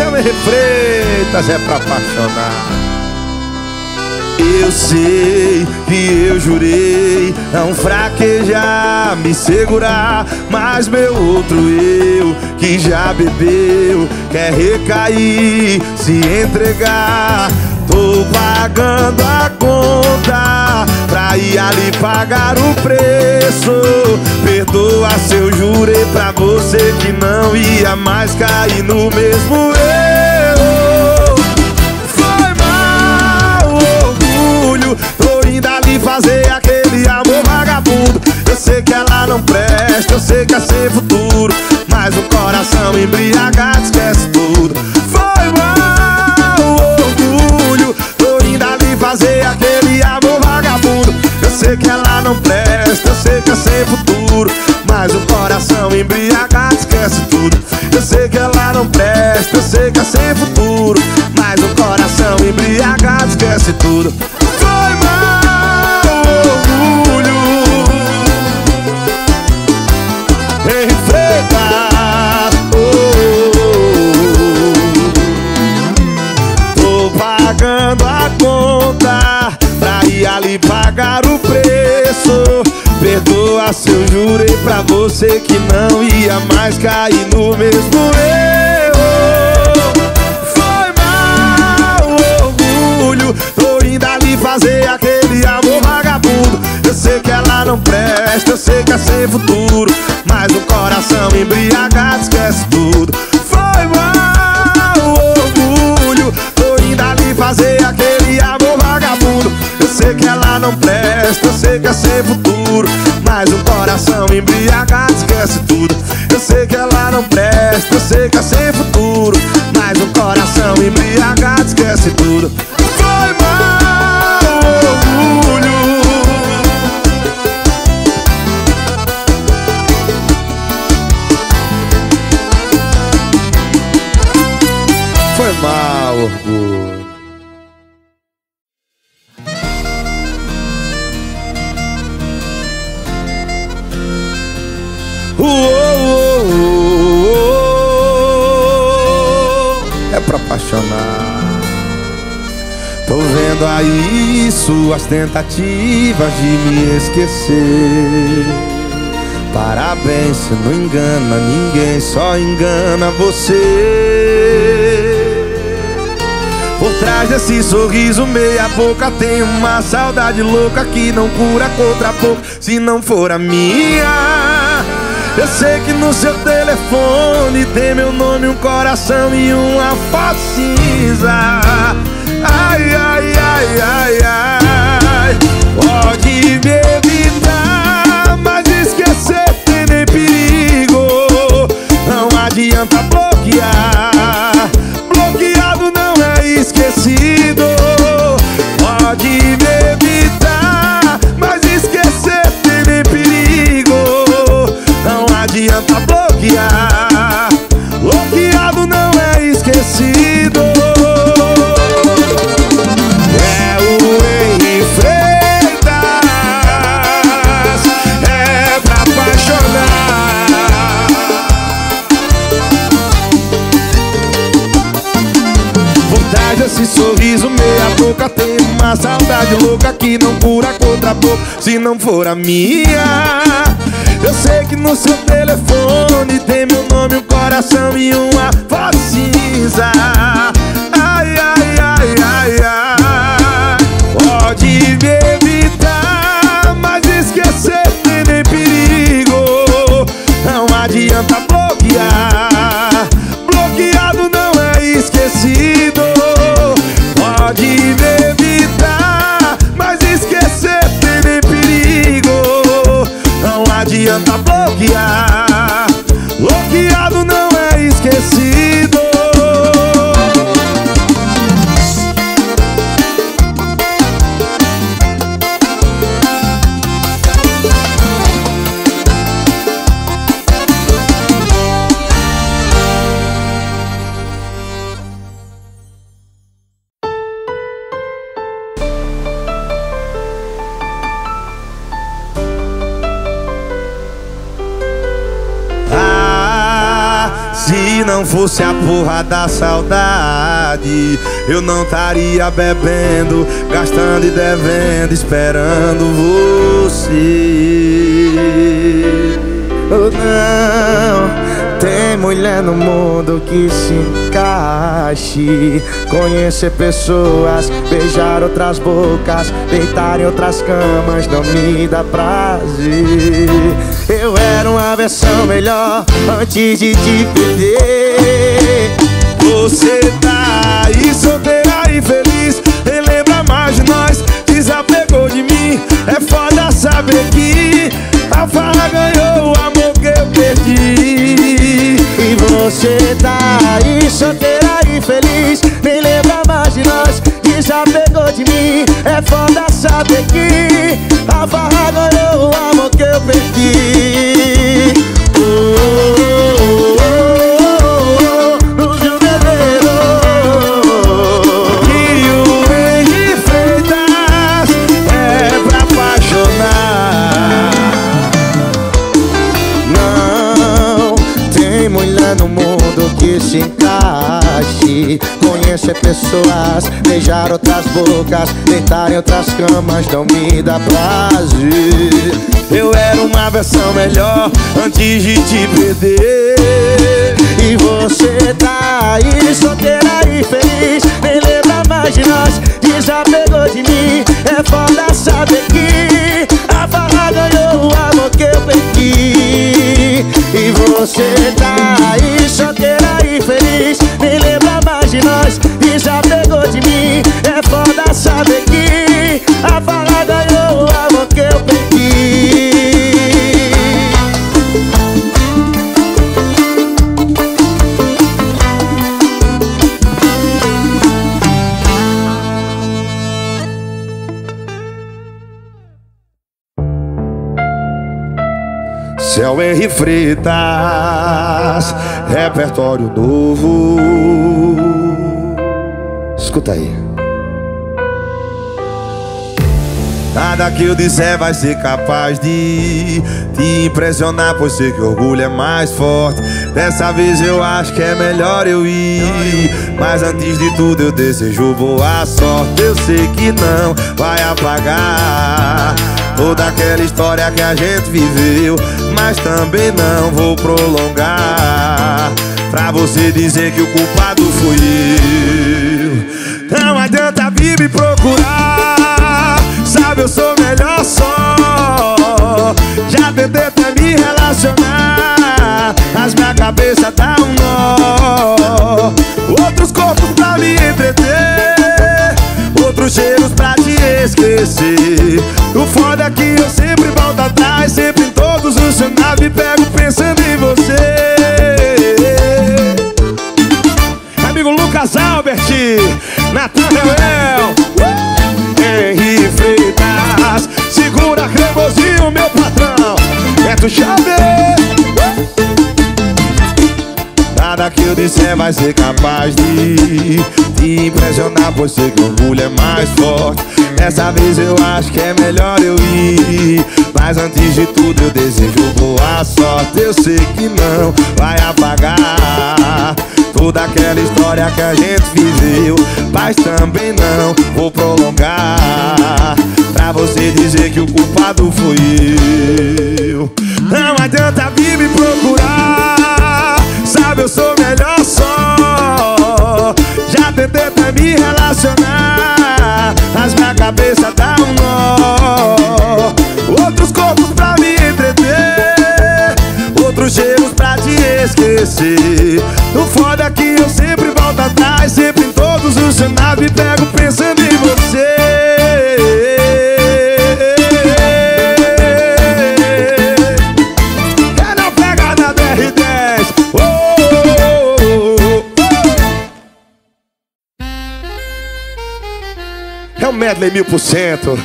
Esse é o Freitas, é pra apaixonar. Eu sei que eu jurei não fraquejar, me segurar Mas meu outro eu, que já bebeu Quer recair, se entregar Tô pagando a conta Pra ir ali pagar o preço. Perdoa se eu jurei pra você Que não ia mais cair no mesmo erro. Foi mal orgulho Tô indo ali fazer aquele amor vagabundo. Eu sei que ela não presta Eu sei que é sem futuro Mas o coração embriagado esquece tudo fazer aquele amor vagabundo. Eu sei que ela não presta Eu sei que é sem futuro Mas o coração embriagado esquece tudo. Eu sei que ela não presta Eu sei que é sem futuro Mas o coração embriagado esquece tudo pagar o preço. Perdoa se eu jurei pra você Que não ia mais cair no mesmo erro. Foi mal orgulho Tô indo ali fazer aquele amor vagabundo. Eu sei que ela não presta Eu sei que é sem futuro Mas o coração embriagado esquece tudo sem futuro. Mas o coração embriagado esquece tudo. Eu sei que ela não presta Eu sei que é sem futuro. Mas o coração embriagado esquece tudo tentativas de me esquecer. Parabéns, você não engana ninguém, só engana você. Por trás desse sorriso meia boca Tem uma saudade louca que não cura contra pouco Se não for a minha Eu sei que no seu telefone Tem meu nome, um coração e uma foto Ai, ai, ai, ai, ai Bloqueado não é esquecido. Pode me esse sorriso meia boca Tem uma saudade louca que não cura contra pouco Se não for a minha. Eu sei que no seu telefone Tem meu nome, um coração e uma foto cinza. Ai, ai, ai, ai, ai. Pode me evitar Mas esquecer tem nem perigo. Não adianta fosse a porra da saudade, eu não estaria bebendo, gastando e devendo, esperando você. Oh, não. Tem mulher no mundo que se encaixe Conhecer pessoas, beijar outras bocas Deitar em outras camas não me dá prazer Eu era uma versão melhor antes de te perder Você tá aí solteira e feliz. Nem lembra mais de nós, desapegou de mim. É foda saber que a farra ganhou o amor que eu perdi. Você tá aí solteira e feliz. Nem lembra mais de nós Desapegou de mim. É foda saber que A farra ganhou o amor que eu perdi Conhecer pessoas, beijar outras bocas Deitar em outras camas não me dá prazer. Eu era uma versão melhor antes de te perder. E você tá aí solteira e feliz Nem lembra mais de nós, desapegou de mim. É foda saber que a farra ganhou o amor que eu perdi. E você tá aí solteira feliz Freitas repertório novo. Escuta aí. Nada que eu disser vai ser capaz de te impressionar, pois sei que orgulho é mais forte. Dessa vez eu acho que é melhor eu ir. Mas antes de tudo eu desejo boa sorte. Eu sei que não vai apagar toda aquela história que a gente viveu mas também não vou prolongar Pra você dizer que o culpado fui eu. Não adianta vir me procurar Sabe, eu sou melhor só. Já tentei até me relacionar Mas minha cabeça dá um nó. Outros corpos pra me entreter Outros cheiros pra te esquecer. O foda é que eu sempre volto atrás Sempre cenários Me pego pensando em você. Amigo Lucas Albert Natan Reuel Henri Freitas Segura cremosinho, meu patrão. Neto Chaves Nada que eu disser vai ser capaz de te impressionar. Sei que orgulho é mais forte Dessa vez eu acho que é melhor eu ir. Mas antes de tudo eu desejo boa sorte. Eu sei que não vai apagar Toda aquela história que a gente viveu. Mas também não vou prolongar Pra você dizer que o culpado foi eu. Não adianta vir me procurar. Sabe, eu sou melhor só Já tentei até me relacionar Mas minha cabeça dá um nó. Outros corpos pra me entreter Outros cheiros pra te esquecer. O foda é que eu sempre volto atrás Sempre em todos os cenários Me pego pensando em medley mil por cento.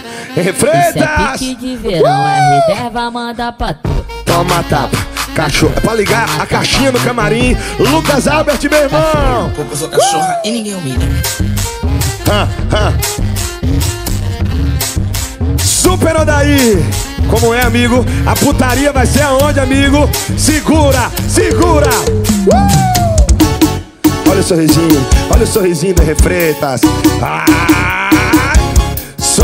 Freitas! é pique de verão, uh! R10 vai mandar pra tu. Toma tapa. Cachorro, é pra ligar a caixinha no camarim. Lucas Albert, meu irmão. Eu sou cachorra uh! e ninguém humilha. Ha, ha. Super Odaí. Como é, amigo? A putaria vai ser aonde, amigo? Segura, segura. Uh! sorrisinho, olha o sorrisinho do Refreitas. Ah,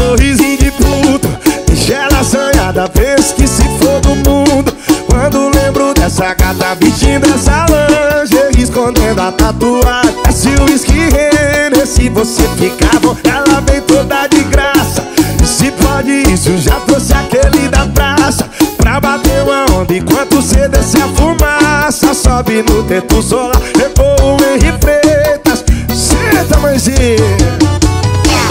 sorrisinho de puto, deixa ela pensa que se for do mundo. Quando lembro dessa gata vestindo essa lingerie, escondendo a tatuagem. Esse whisky Renner, se você ficar bom, ela vem toda de graça. E se pode isso, já trouxe aquele da praça. Pra bater uma onda enquanto cê desce a fumaça. Sobe no teto solar, levou o Henri Freitas. Senta, mãezinha.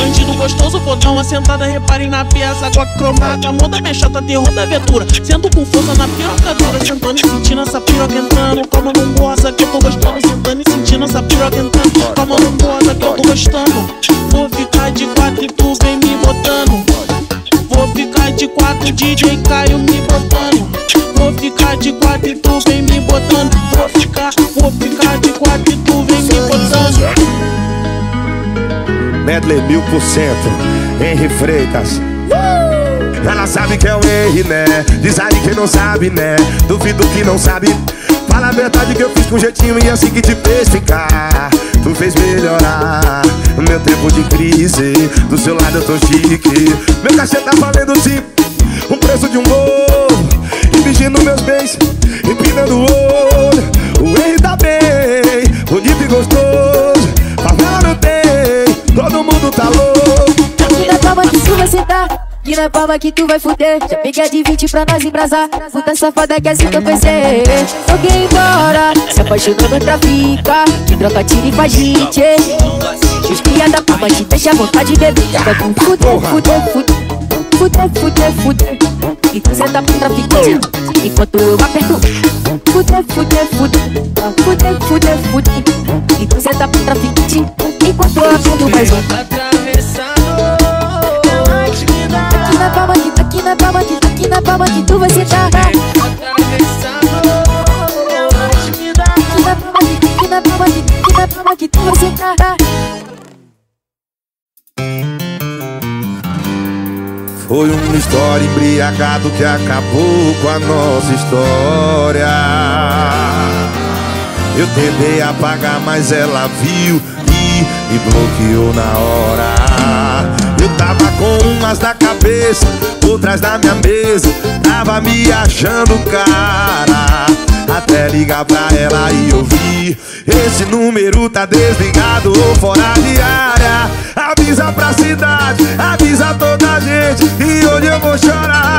Bandido gostoso, vou dar uma sentada, reparem na peça Água cromada, muda minha chata, terror da aventura. Sento com força na piroca dura Sentando e sentindo essa piroca entrando. Como não goza que eu tô gostando Sentando e sentindo essa piroca entrando. Como não goza que eu tô gostando. Vou ficar de quatro e tu vem me botando. Vou ficar de quatro, DJ Caio me botando. Vou ficar de quatro e tu vem me botando. Vou ficar, vou ficar de quatro e tu vem me botando Medley mil por cento, Henry Freitas. Ela sabe que é o Henry, né? Diz aí que não sabe, né? Duvido que não sabe. Fala a verdade que eu fiz com jeitinho e assim que te fez ficar. Tu fez melhorar o meu tempo de crise. Do seu lado eu tô chique. Meu cachê tá valendo sim. Um preço de um gol. Investindo meus bens, empinando o olho. O Henry tá bem, bonito e gostoso. Favela não tem, todo mundo tá louco. Aqui na palma que tu vai sentar. Aqui na palma que tu vai fuder. Já peguei a de 20 pra nós embrasar. Puta safada que assim que eu pensei Joguei embora. Se apaixonou no trafica Que troca tiro com a gente. Os cria da palma te deixa à vontade de beber. Vai com fuder, fuder, fuder. Fuder, fuder, fuder. E tu senta pro traficante Enquanto eu aperto. Fuder, fuder, fuder. Fuder, fuder, fuder. E tu senta pro traficante Eu aperto mais um. Aqui na palma que aqui na palma que aqui na palma que tu vai sentar. Aqui na palma que aqui na palma que aqui na palma que tu vai sentar. Foi uma história embriagado que acabou com a nossa história. Eu tentei apagar, mas ela viu e bloqueou na hora. Eu tava com umas na cabeça, outras na minha mesa. Tava me achando cara. Até ligar pra ela e ouvir Esse número tá desligado ou fora de área Avisa pra cidade, avisa toda a gente E hoje eu vou chorar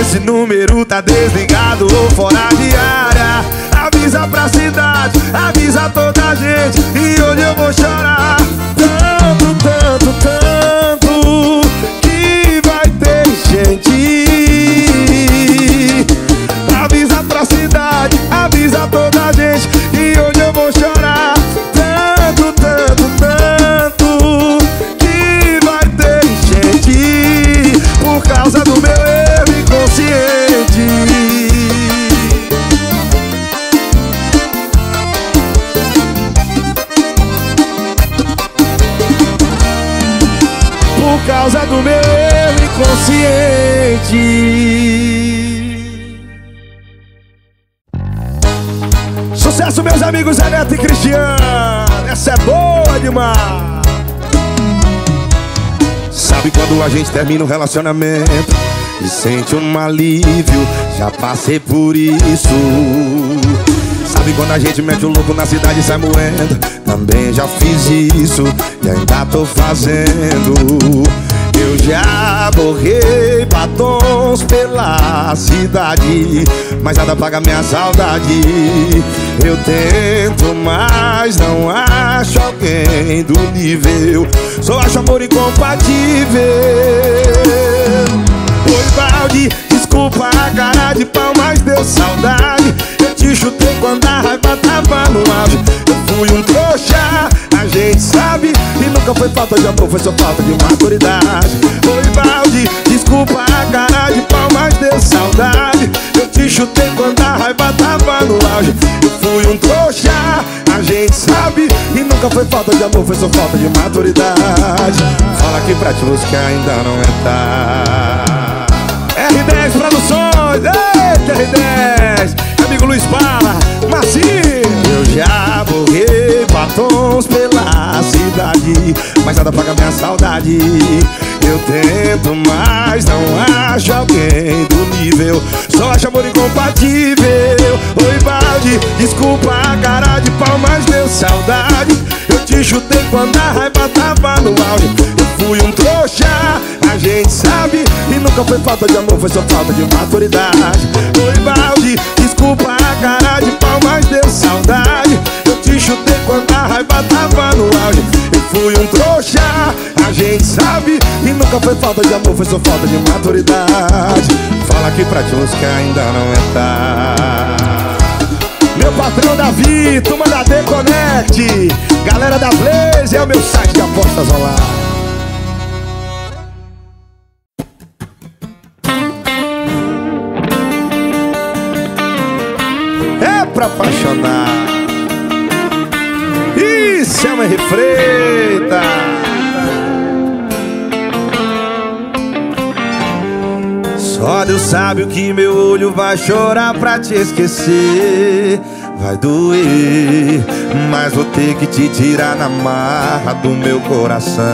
Esse número tá desligado ou fora de área. Avisa pra cidade, avisa toda a gente E hoje eu vou chorar termina um relacionamento e sente um alívio? Já passei por isso. Sabe quando a gente mete o louco na cidade e sai moendo? Também já fiz isso e ainda tô fazendo. Eu já borrei batons pela cidade Mas nada paga minha saudade. Eu tento, mas não acho alguém do nível. Só acho amor incompatível. Oi, balde, desculpa a cara de pau, mas deu saudade. Eu te chutei quando a raiva tava no auge. Eu fui um trouxa, a gente sabe E nunca foi falta de amor, foi só falta de maturidade. Oi, balde, desculpa a cara de pau, mas deu saudade. Eu te chutei quando a raiva tava no auge. Eu fui um trouxa, a gente sabe. E nunca foi falta de amor, foi só falta de maturidade. Fala aqui pra você que ainda não é tarde. R10 Produções, eita R10 Amigo Luiz Bala, Marcinho. Eu já borrei batons pela cidade Mas nada paga minha saudade. Eu tento, mas não acho alguém do nível. Só acho amor incompatível. Oi, balde, desculpa a cara de pau, mas deu saudade. Eu te chutei quando a raiva tava no auge. Eu fui um trouxa, a gente sabe. E nunca foi falta de amor, foi só falta de maturidade. Oi, balde, desculpa a cara de pau, mas deu saudade chutei quando a raiva tava no auge. Eu fui um trouxa, a gente sabe E nunca foi falta de amor, foi só falta de maturidade. Fala aqui pra ti, que ainda não é tarde. Meu patrão Davi, turma da Deconnect Galera da Blaze, é o meu site de apostas online é pra apaixonar. Uma refreita. Só Deus sabe o que meu olho vai chorar pra te esquecer. Vai doer, mas vou ter que te tirar na marra do meu coração.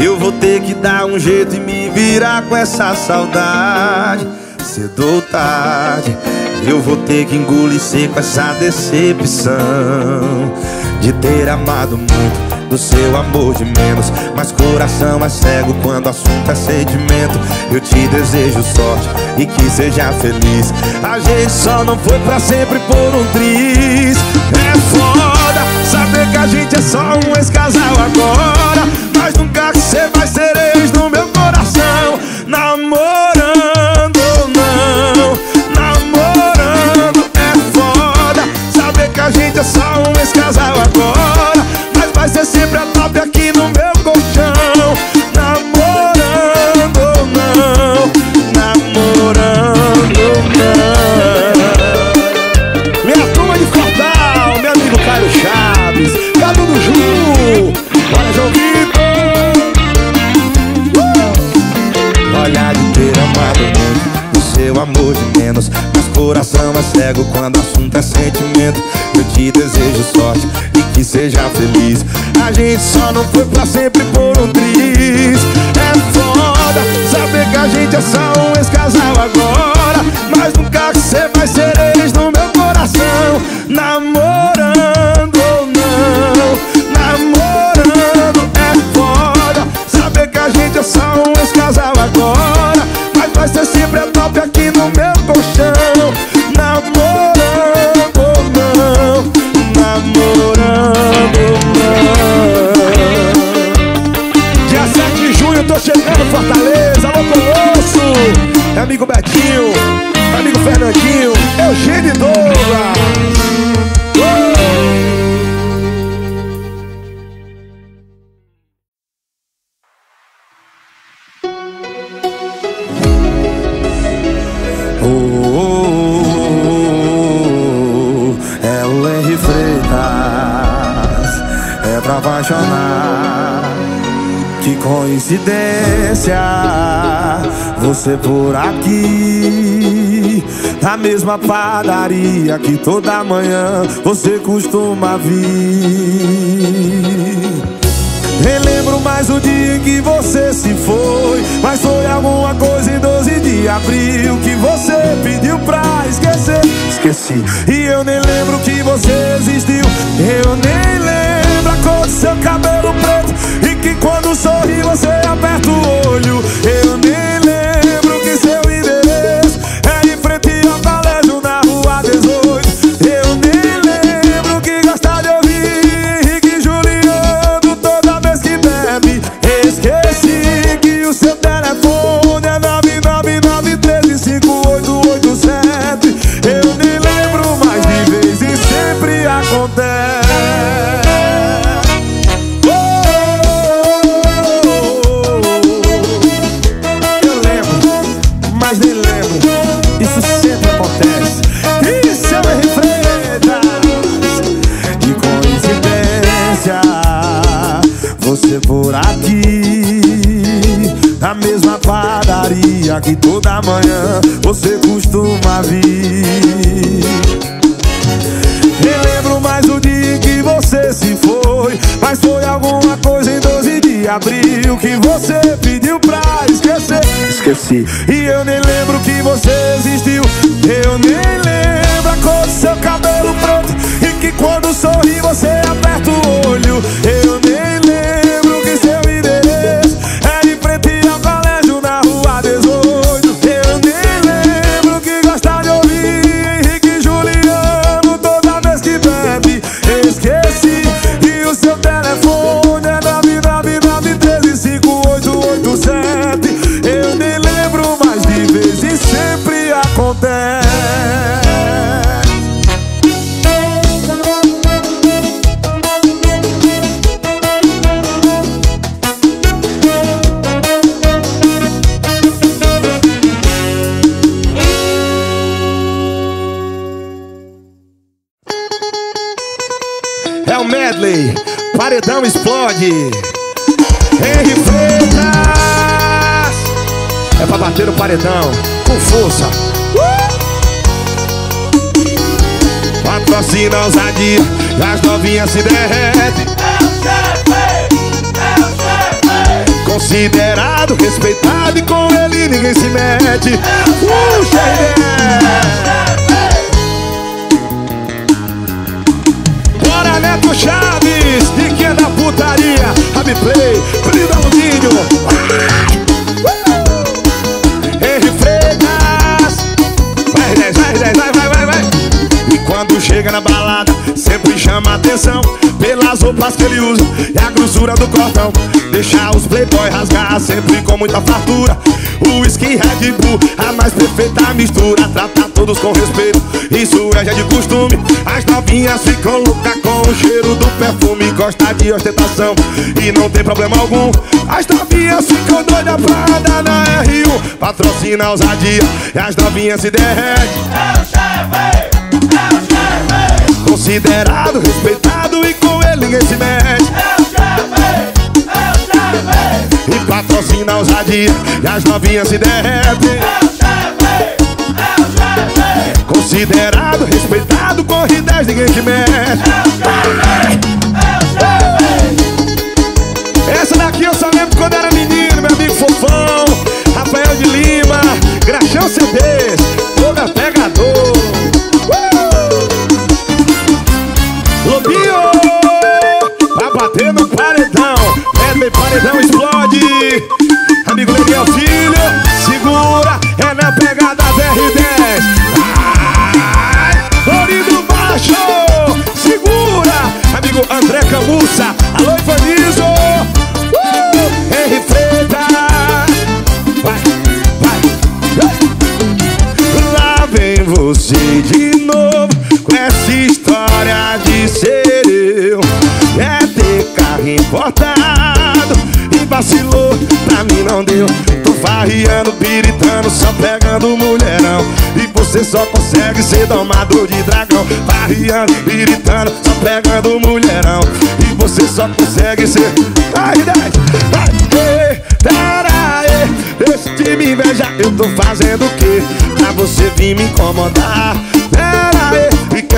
Eu vou ter que dar um jeito e me virar com essa saudade Cedo ou tarde Eu vou ter que engolir seco essa decepção De ter amado muito do seu amor de menos. Mas coração é cego quando o assunto é sentimento. Eu te desejo sorte e que seja feliz. A gente só não foi pra sempre por um triz. É foda saber que a gente é só um ex-casal agora. Mas nunca que cê vai ser só um ex-casal agora. Mas vai ser sempre a top aqui no meu colchão. Namorando ou não Namorando ou não. Minha turma de Cordal, meu amigo Caio Chaves. Cadu do Ju Olha, João Vitor Olha de ter amado muito O seu amor de menos. Mas coração é cego quando o assunto é sentimento. Eu te desejo seja feliz. A gente só não foi pra sempre por um triz. É foda saber que a gente é só um ex-casal agora você por aqui, na mesma padaria que toda manhã você costuma vir. Nem lembro mais o dia em que você se foi Mas foi alguma coisa em 12 de abril Que você pediu pra esquecer. Esqueci. E eu nem lembro que você existiu. Eu nem lembro a cor do seu cabelo preto quando sorri você aperta o olho. Eu nem lembro que seu endereço É em frente ao colégio na rua 18 Eu nem lembro que gosta de ouvir Henrique Juliano toda vez que bebe Esqueci que o seu telefone é 999 Eu me lembro, mais de vez e sempre acontece. Que você pediu pra esquecer. Esqueci. E eu nem lembro que você existiu. Eu nem lembro a cor do seu cabelo preto e que quando sorri você Patrocina a ousadia, as novinhas se derretem. Considerado, respeitado e com ele ninguém se mete. Puxa ideia! Bora Neto Chaves, de que é da putaria Rabi Play, Brida Lundinho chega na balada, sempre chama atenção Pelas roupas que ele usa e a grossura do cordão. Deixa os playboy rasgar sempre com muita fartura. O whisky Red Bull, a mais perfeita mistura Trata todos com respeito, isso é já de costume. As novinhas ficam loucas com o cheiro do perfume Gosta de ostentação e não tem problema algum. As novinhas ficam doidas pra andar na R1 Patrocina a ousadia e as novinhas se derretem Considerado, respeitado e com ele ninguém se mete. E patrocina a ousadia e as novinhas se derretem Considerado, respeitado, corre 10, ninguém te mete. Essa Paredão explode. Amigo Daniel Filho, segura, é na pegada BR10 Ai, Florido Baixo, segura. Amigo André Camussa, alô Ivanizo uh! Henry Freitas. Vai, vai, Lá vem você de novo Com essa história de ser eu. É ter carro importado vacilou, pra mim não deu. Tô farriando, piritando, só pegando mulherão. E você só consegue ser domador de dragão. Farriando, piritando, só pegando mulherão. E você só consegue ser Ai, dez, ai, taraê Esse time inveja, eu tô fazendo o quê? Pra você vir me incomodar e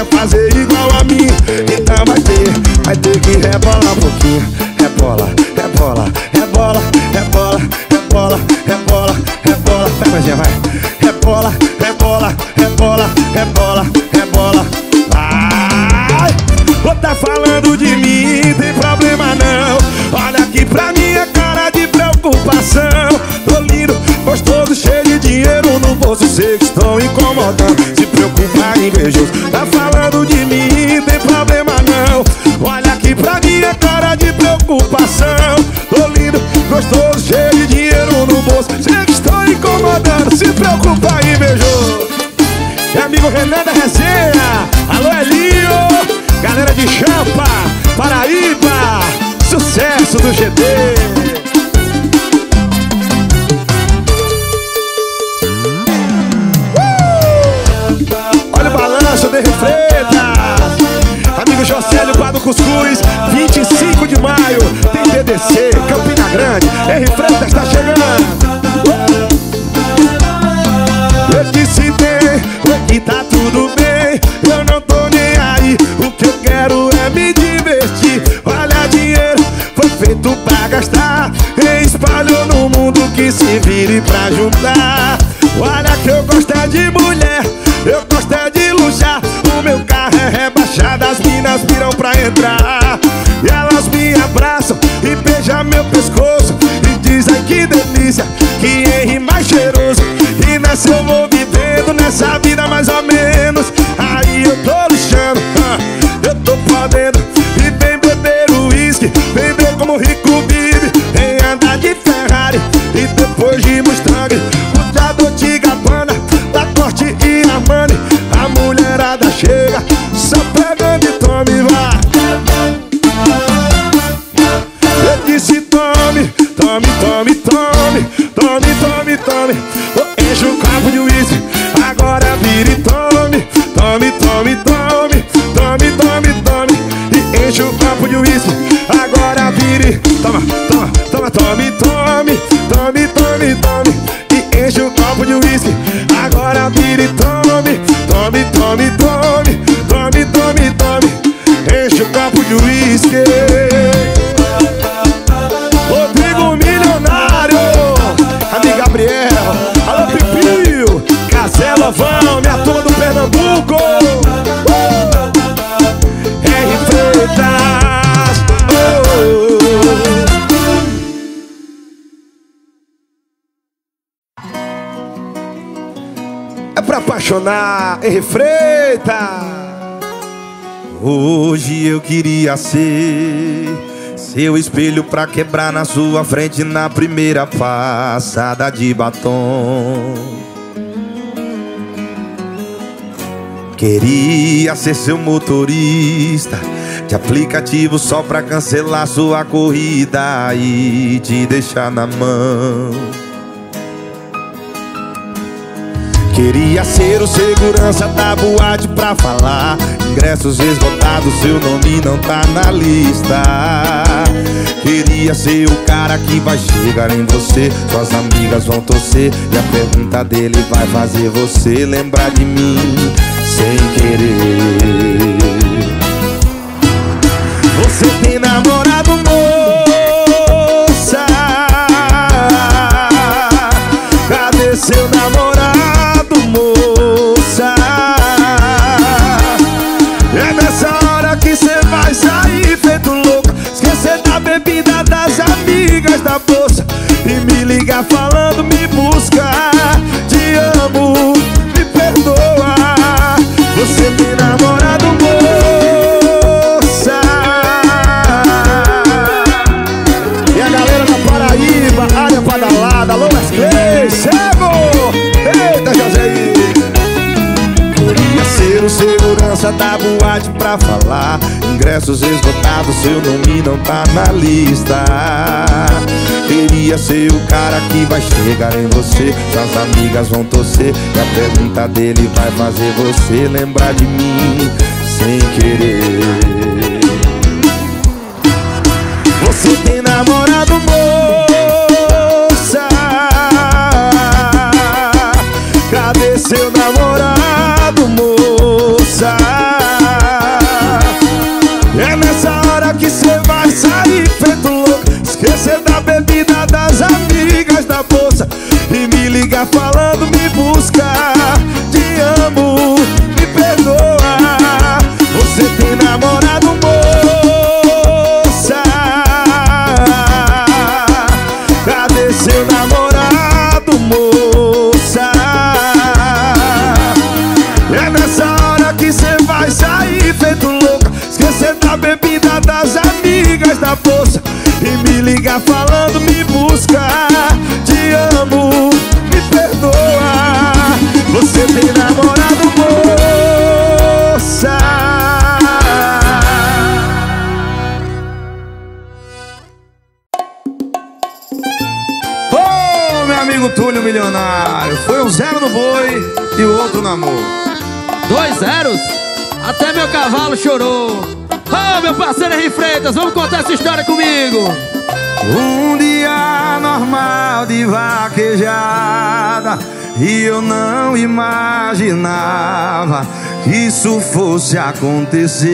quer fazer igual a mim. Então vai ter, vai ter que rebolar um pouquinho. Rebola, rebola, rebola, rebola, rebola, rebola, rebola. Vai, Magia, vai. Rebola, rebola, rebola, rebola, rebola. Vai. Ou tá falando de mim, tem problema não. Olha aqui pra minha cara de preocupação bolso Sei que estou incomodando, se preocupar invejoso Tá falando de mim, tem problema não. Olha aqui pra minha cara de preocupação. Tô lindo, gostoso, cheio de dinheiro no bolso. Sei que estou incomodando, se preocupar invejoso Meu amigo Renan da Resenha. Alô Elinho. Galera de Champa, Paraíba. Sucesso do GT Rio Preta. Amigo Josélio Pado Cuscuz, 25 de maio, tem BDC, Campina Grande. R Preta está chegando. Eu disse bem, que tá tudo bem, eu não tô nem aí. O que eu quero é me divertir. Olha, dinheiro foi feito pra. Apaixonar R Freitas Hoje eu queria ser seu espelho pra quebrar na sua frente na primeira passada de batom. Queria ser seu motorista de aplicativo só pra cancelar sua corrida e te deixar na mão. Queria ser o segurança da boate pra falar. Ingressos esgotados, seu nome não tá na lista. Queria ser o cara que vai chegar em você. Suas amigas vão torcer E a pergunta dele vai fazer você lembrar de mim Sem querer. Você tem namorado, amigas da bolsa E me ligar falando me busca Te amo, me perdoa Você tem namorado, moça E a galera da Paraíba, área badalada, alô Wesley, cego! Eita, José! Queria ser o segurança da boate pra falar Ingressos esgotados, seu nome não tá na lista. Queria ser o cara que vai chegar em você. Suas amigas vão torcer E a pergunta dele vai fazer você lembrar de mim Sem querer. Você tem namorado, moça? Me chorou. Oh, meu parceiro Henrique Freitas, vamos contar essa história comigo. Um dia normal de vaquejada E eu não imaginava que isso fosse acontecer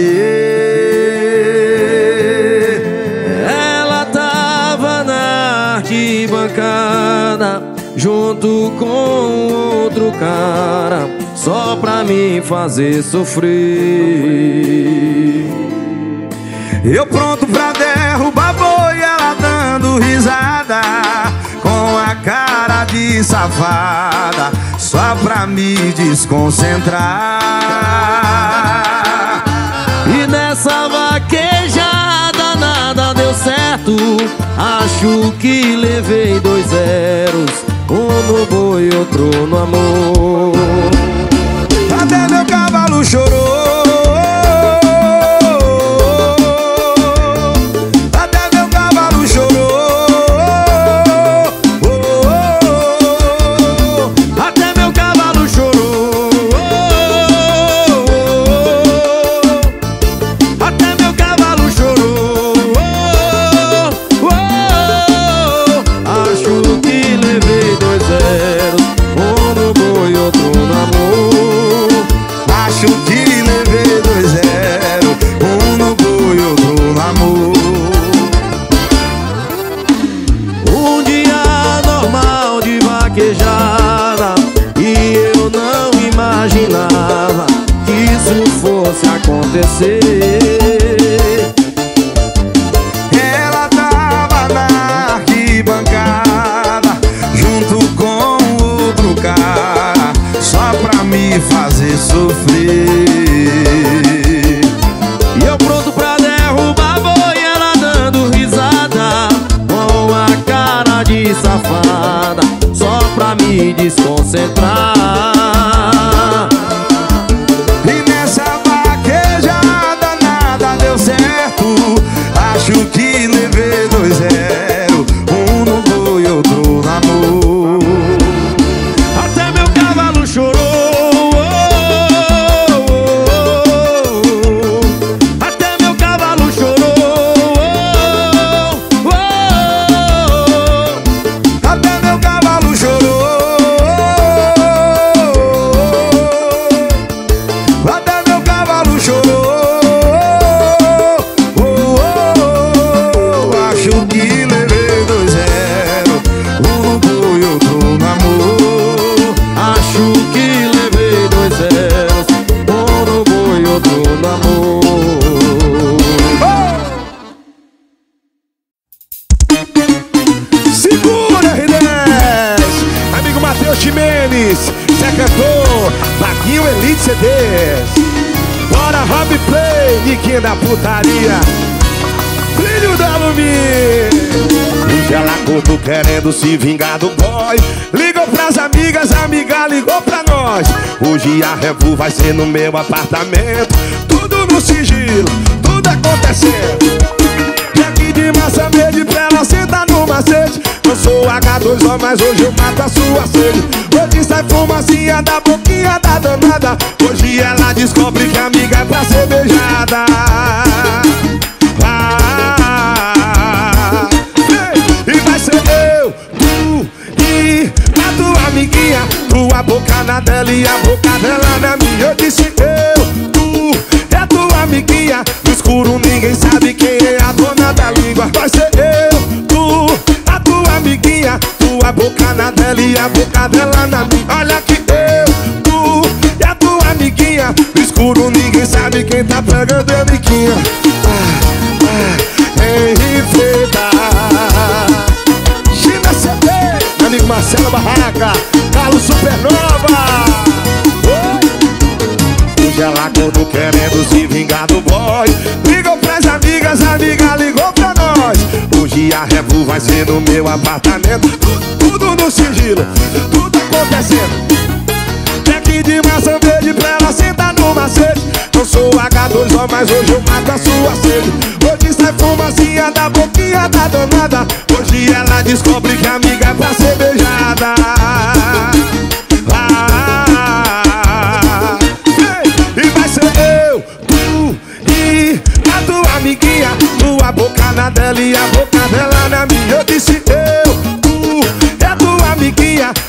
Ela tava na arquibancada Junto com outro cara Só pra me fazer sofrer eu pronto pra derrubar boi, ela dando risada Com a cara de safada Só pra me desconcentrar. E nessa vaquejada nada deu certo Acho que levei dois zeros Um no boi, outro no amor. Até meu cavalo chorou querendo se vingar do boy. Ligou pras amigas, amiga ligou pra nós. Hoje a revu vai ser no meu apartamento. Tudo no sigilo, tudo acontecendo. Jack de massa verde pra ela sentar no macete. Eu sou H2O, mas hoje eu mato a sua sede. Hoje sai fumacinha da boquinha da danada. Hoje ela descobre que amiga é pra ser beijada na dela e a boca dela na minha Eu disse eu, tu a tua amiguinha. No escuro ninguém sabe quem é a dona da língua. Vai ser eu, tu, a tua amiguinha. Tua boca na dela e a boca dela na minha. Olha que eu, tu e a tua amiguinha. No escuro ninguém sabe quem tá pegando a biquinha ah, ah, China CD amigo Marcelo Barraca. Carlos Supernova Oi. Hoje ela quando querendo se vingar do boy. Ligou pras amigas, a amiga ligou pra nós. Hoje a revu vai ser no meu apartamento. Tudo, tudo no sigilo, tudo acontecendo. Jack de maçã verde pra ela sentar no macete Não sou H2O, mas hoje eu mato a sua sede. Hoje sai fumacinha da boquinha da danada. Hoje ela descobre que amiga é pra ser beijada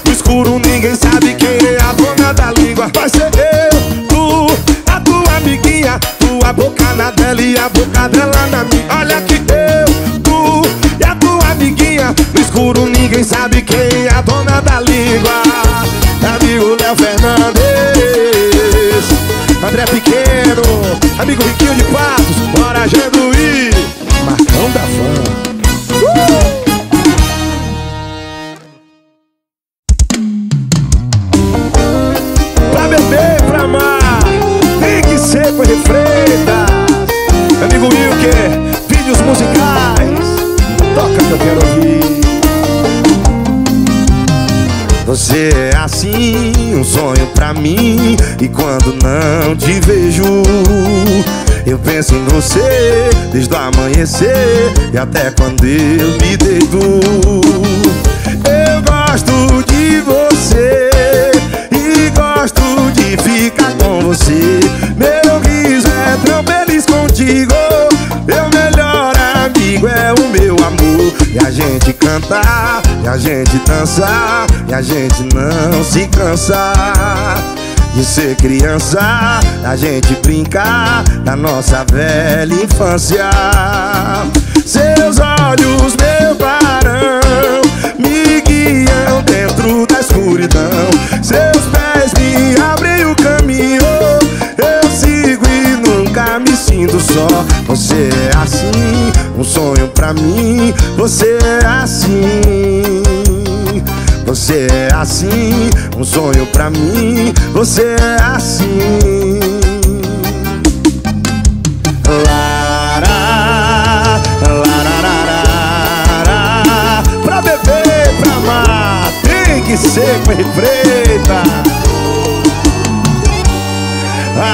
No escuro ninguém sabe quem é a dona da língua. Vai ser eu, tu, a tua amiguinha. Tua boca na dela e a boca dela na minha. Olha que eu, tu e a tua amiguinha. No escuro ninguém sabe quem é a dona da língua. Amigo Léo Fernandes. André Pequeno, amigo Riquinho de Paz. Sonho pra mim. E quando não te vejo, eu penso em você desde o amanhecer e até quando eu me deito. Eu gosto de você e gosto de ficar com você. Meu riso é tão feliz contigo. Meu melhor amigo é o meu amor. E a gente cantar, e a gente dançar, e a gente não se cansar de ser criança, a gente brincar da nossa velha infância. Seus olhos, meu varão, me guiam dentro da escuridão. Seus pés me abrem o caminho, eu sigo e nunca me sinto só. Você é assim, um sonho pra mim. Você é assim. Você é assim, um sonho pra mim. Você é assim. Lara, larararara. Pra beber, pra amar, tem que ser com refreita.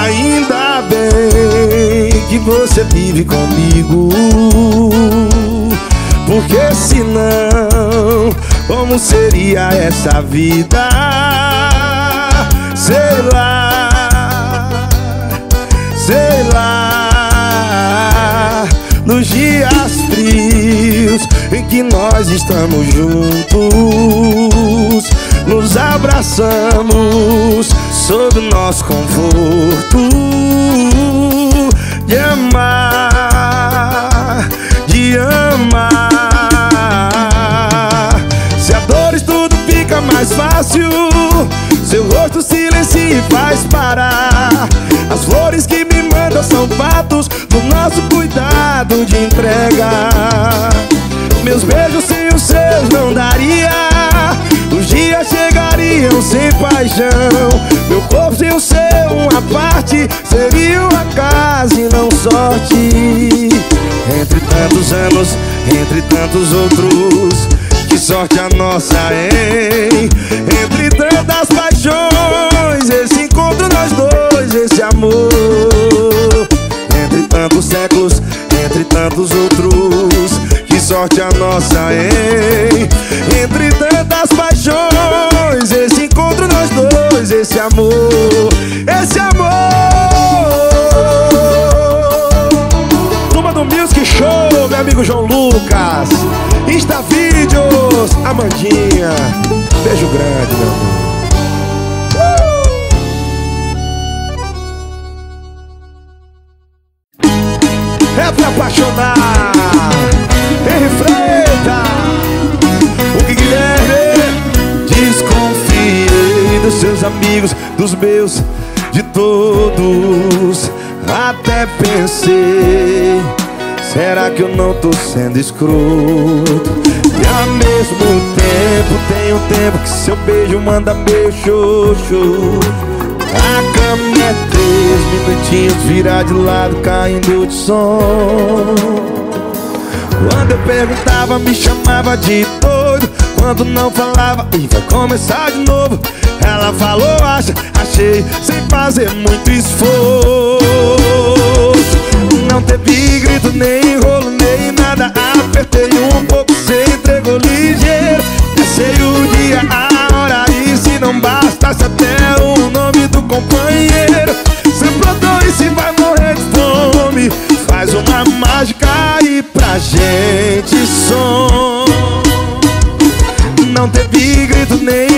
Ainda bem que você vive comigo. Porque senão, como seria essa vida? Sei lá, sei lá. Nos dias frios em que nós estamos juntos, nos abraçamos sob nosso conforto de amar, de amar. Fica mais fácil, seu rosto silencia e faz parar. As flores que me mandam são fatos do nosso cuidado de entrega. Meus beijos sem os seus não daria. Os dias chegariam sem paixão. Meu corpo sem o seu, uma parte seria um acaso e não sorte. Entre tantos anos, entre tantos outros, que sorte a nossa, hein? Entre tantas paixões, esse encontro nós dois, esse amor. Entre tantos séculos, entre tantos outros, que sorte a nossa, hein? Entre tantas paixões, esse encontro nós dois, esse amor, esse amor. Turma do Music Show, meu amigo João Lucas. Insta Vídeos, Amandinha. Beijo grande, meu amor. É pra apaixonar. Henry Freitas. O que Guilherme Desconfiei dos seus amigos, dos meus, de todos Até pensei Será que eu não tô sendo escroto? E ao mesmo tempo tem um tempo que seu beijo manda meu xoxo A cama é três minutinhos, virar de lado, caindo de som quando eu perguntava, me chamava de doido. Quando não falava, e vai começar de novo. Ela falou, acha, achei, sem fazer muito esforço. Não teve grito, nem enrolo, nem nada. Apertei um pouco, cê entregou ligeiro. Descei o dia, a hora, e se não bastasse até o nome do companheiro. Cê plantou e se vai morrer de fome. Faz uma mágica aí pra gente som. Não teve grito, nem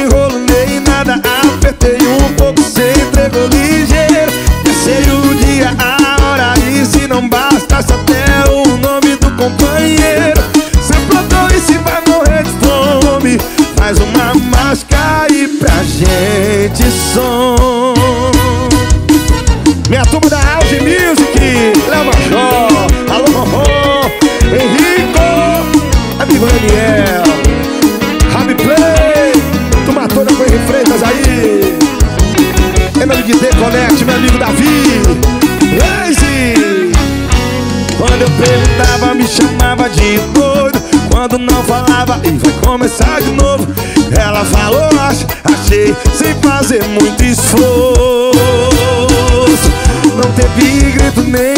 esforço Não nem rolo, nem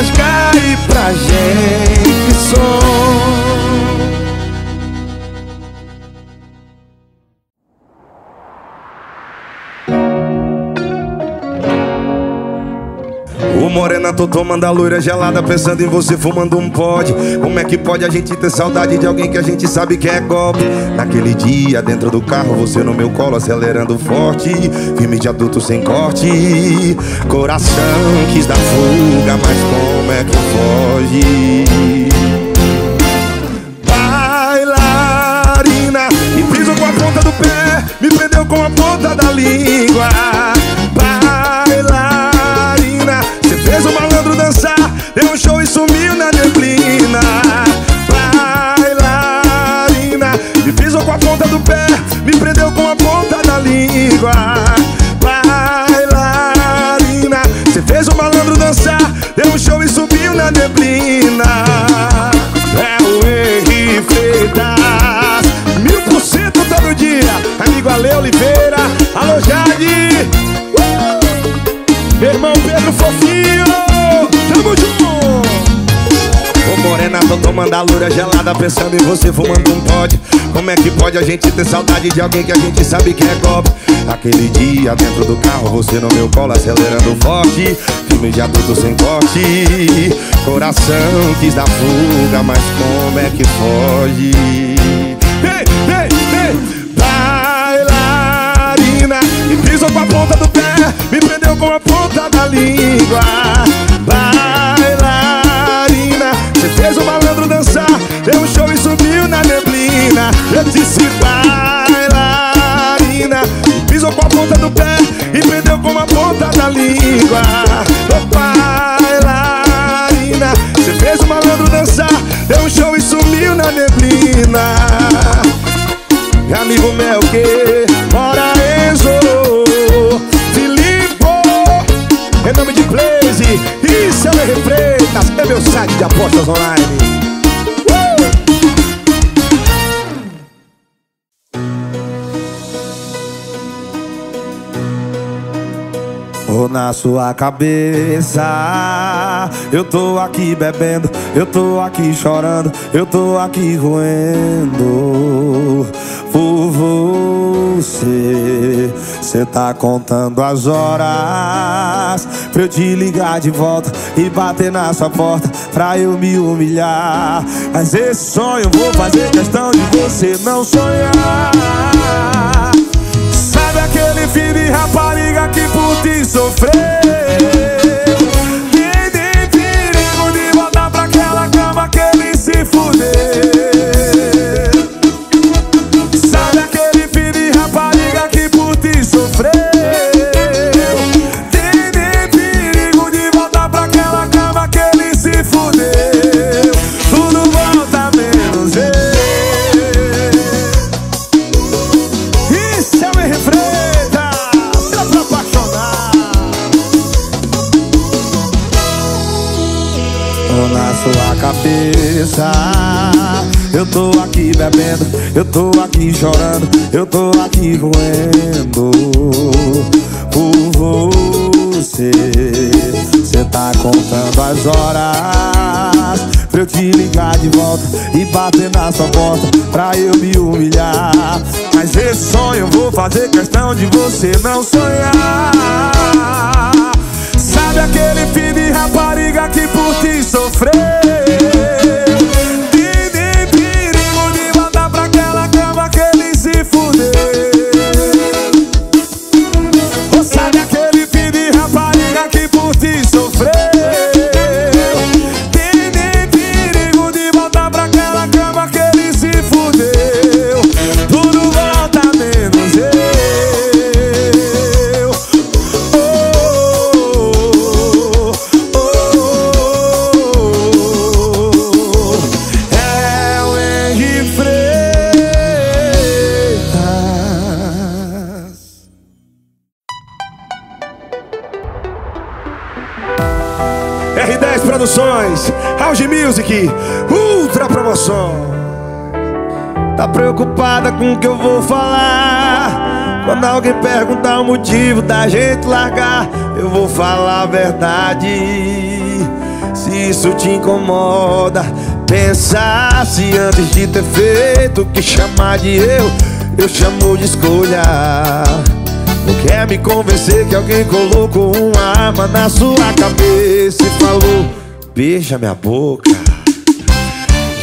uma máscara morena tô tomando a loira gelada Pensando em você fumando um pod. Como é que pode a gente ter saudade de alguém que a gente sabe que é golpe? Naquele dia dentro do carro Você no meu colo acelerando forte. Filme de adulto sem corte. Coração quis dar fuga Mas como é que foge? Bailarina Me pisou com a ponta do pé. Me prendeu com a ponta da língua língua. Bailarina Você fez o malandro dançar. Deu um show e subiu na neblina. É o Henri Freitas. Mil por cento todo dia. Amigo Ale Oliveira. Alô Jade. Uh! Irmão Pedro Fofinho tomando a loura gelada Pensando em você fumando um pote Como é que pode a gente ter saudade de alguém que a gente sabe que é golpe? Aquele dia dentro do carro, você no meu colo acelerando forte. Filme de adulto sem corte. Coração quis dar fuga, mas como é que foge? Ei, ei, ei. Bailarina Me pisou com a ponta do pé. Me prendeu com a ponta da língua Pisou com a ponta do pé E prendeu com a ponta da língua. Ô bailarina Você fez o malandro dançar Deu um show e sumiu na neblina. Amigo meu que mora Enzo Filipe. Em nome de Blaze Isso é o Henrique Freitas É meu site de apostas online Na sua cabeça. Eu tô aqui bebendo Eu tô aqui chorando Eu tô aqui roendo Por você. Cê tá contando as horas Pra eu te ligar de volta E bater na sua porta Pra eu me humilhar. Mas esse sonho eu vou fazer questão de você não sonhar. Sabe aquele filho de rapariga que por ti sofreu? Nem tem perigo de voltar pra aquela cama que ele se fudeu Eu tô aqui bebendo, eu tô aqui chorando, eu tô aqui roendo por você. Cê tá contando as horas pra eu te ligar de volta e bater na sua porta pra eu me humilhar. Mas esse sonho eu vou fazer questão de você não sonhar. Sabe aquele filho de rapariga que por ti sofreu? O motivo da gente largar. Eu vou falar a verdade. Se isso te incomoda Pensasse antes de ter feito o que chamar de eu Eu chamo de escolha. Não quer me convencer que alguém colocou uma arma na sua cabeça E falou, beija minha boca.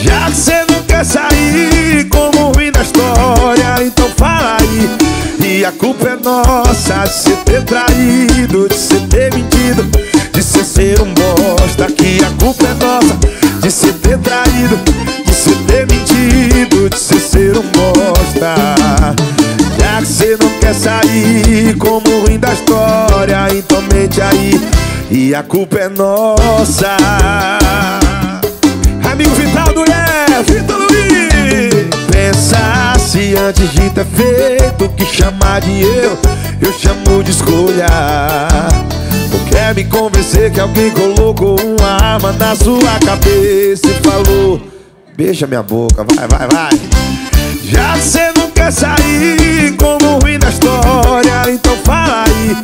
Já que você não quer sair como ruim da história Então fala aí E a culpa é nossa de você ter traído De você ter mentido De você ser um bosta. Que a culpa é nossa de você ter traído De você ter mentido De você ser um bosta. Já que você não quer sair como ruim da história Então mente aí. E a culpa é nossa. Amigo Vital do É, Vitor Luiz Pensasse antes de ter feito o que chamar de eu Eu chamo de escolha. Não quer me convencer que alguém colocou uma arma na sua cabeça E falou, beija minha boca, vai, vai, vai. Já você não quer sair como ruim da história Então fala aí.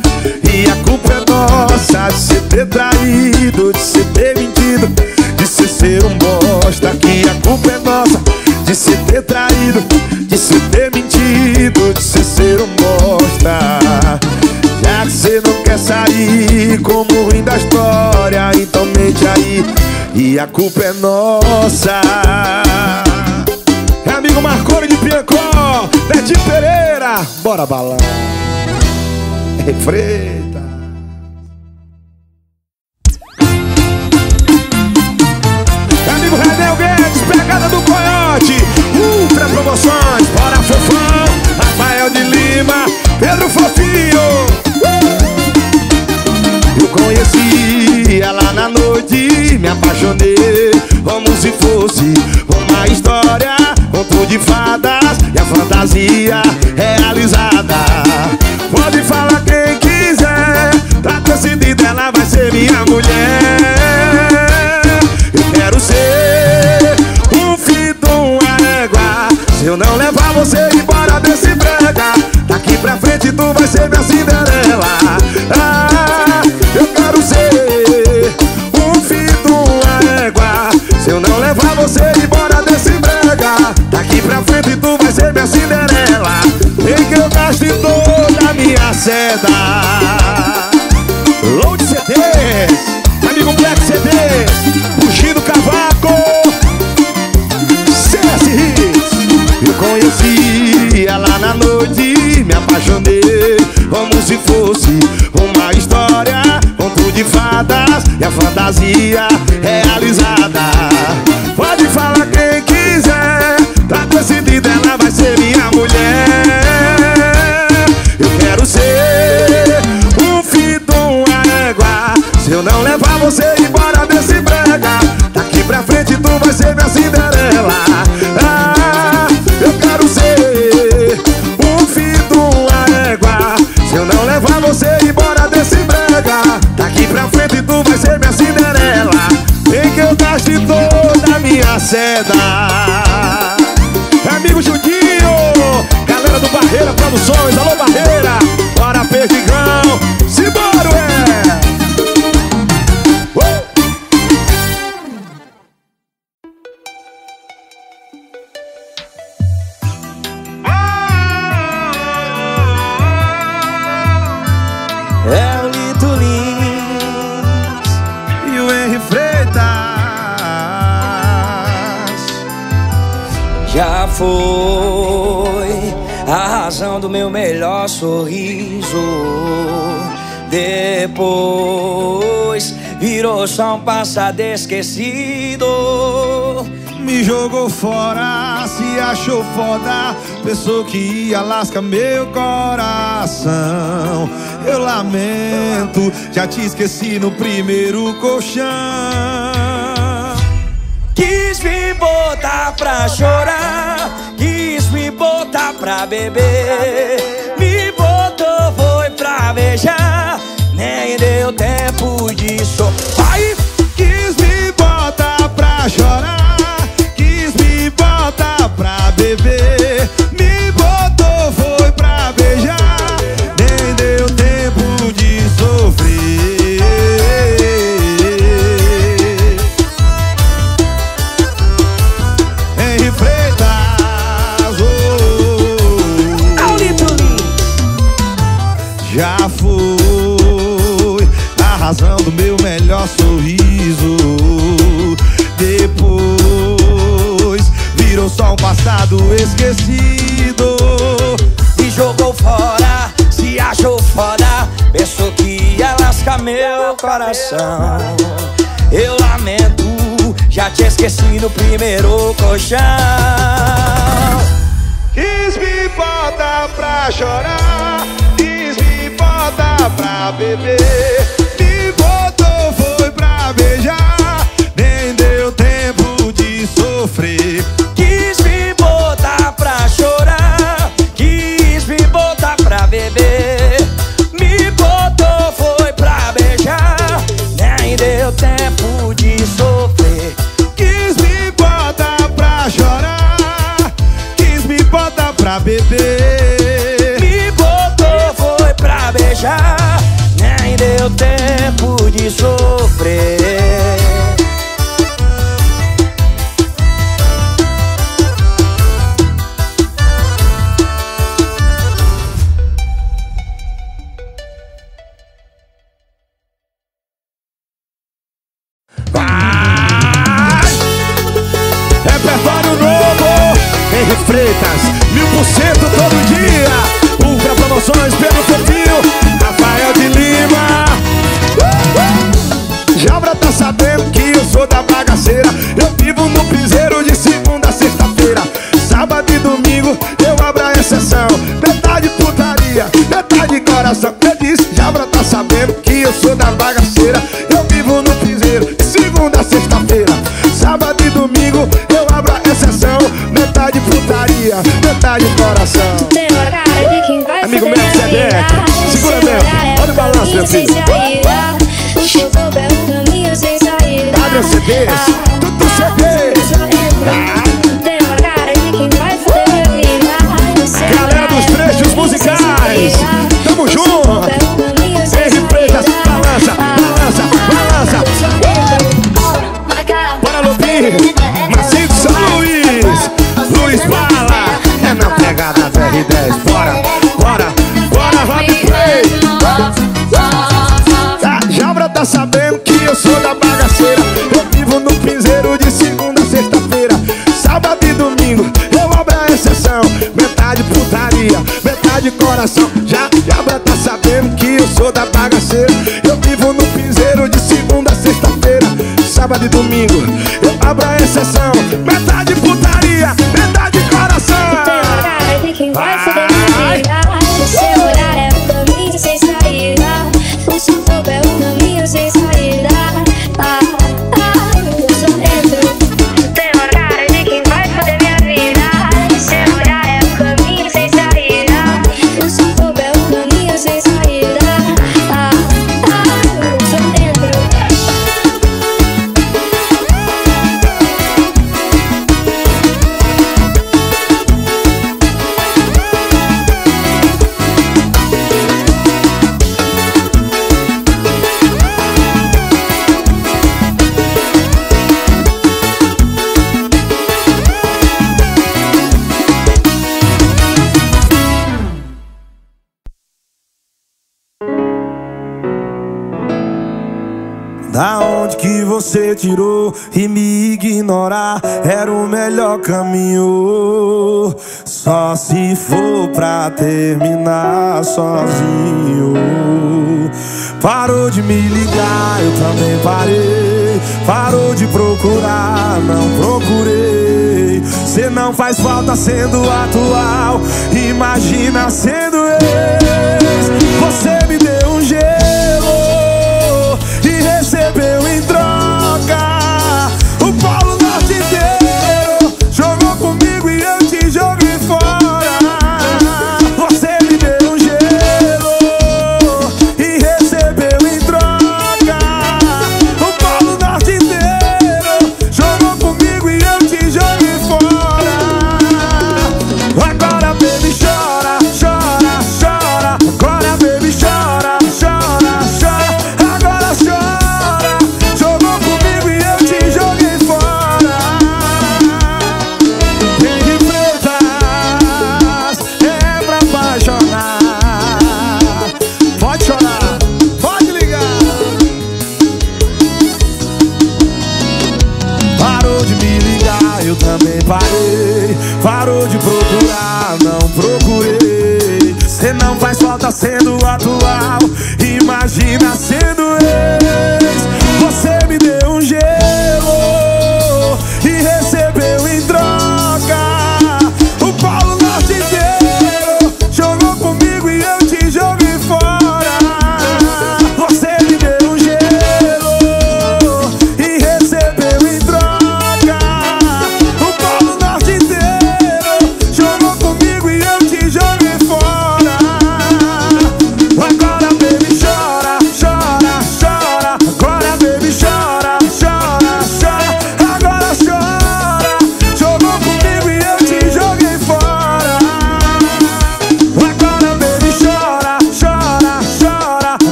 E a culpa é nossa de você ter traído De você ter mentido De você ser um bosta Que a culpa é nossa De você ter traído De você ter mentido De você ser um bosta. Já que você não quer sair como ruim da história Então mente aí E a culpa é nossa. É amigo Marconi de Piancó Betinho Pereira. Bora Renel Guedes, pegada do Coyote Ultra promoções, bora fofão Rafael de Lima, Pedro Fofinho. Eu conheci ela na noite, me apaixonei. Como se fosse uma história Conto de fadas e a fantasia realizada. Pode falar quem quiser Tá decidida, ela vai ser minha mulher. Eu quero ser Se eu não levar você embora desse brega. Daqui pra frente tu vai ser minha Cinderela. Ah, Eu quero ser um filho de égua. Se eu não levar você embora desse brega Daqui pra frente tu vai ser minha Cinderela. Em que eu gaste toda a minha seda fosse uma história Conto de fadas E a fantasia realizada seda Amigo Judinho Galera do Barreira Produções. Alô Barreira. Bora Perdigão passado esquecido Me jogou fora, se achou foda Pensou que ia lascar meu coração Eu lamento, já te esqueci no primeiro colchão Quis me botar pra chorar, quis me botar pra beber. Me botou, foi pra beijar, nem deu tempo de sofrer. Chorar Quis me botar pra beber passado esquecido. E jogou fora, se achou foda. Pensou que ia lascar meu coração. Eu lamento, já te esqueci no primeiro colchão. Quis me botar pra chorar Quis me botar pra beber. Me botou foi pra beijar Nem deu tempo de sofrer. retirou e me ignorar era o melhor caminho. Só se for pra terminar sozinho. Parou de me ligar, eu também parei. Parou de procurar, não procurei. Cê não faz falta sendo atual, imagina sendo eu.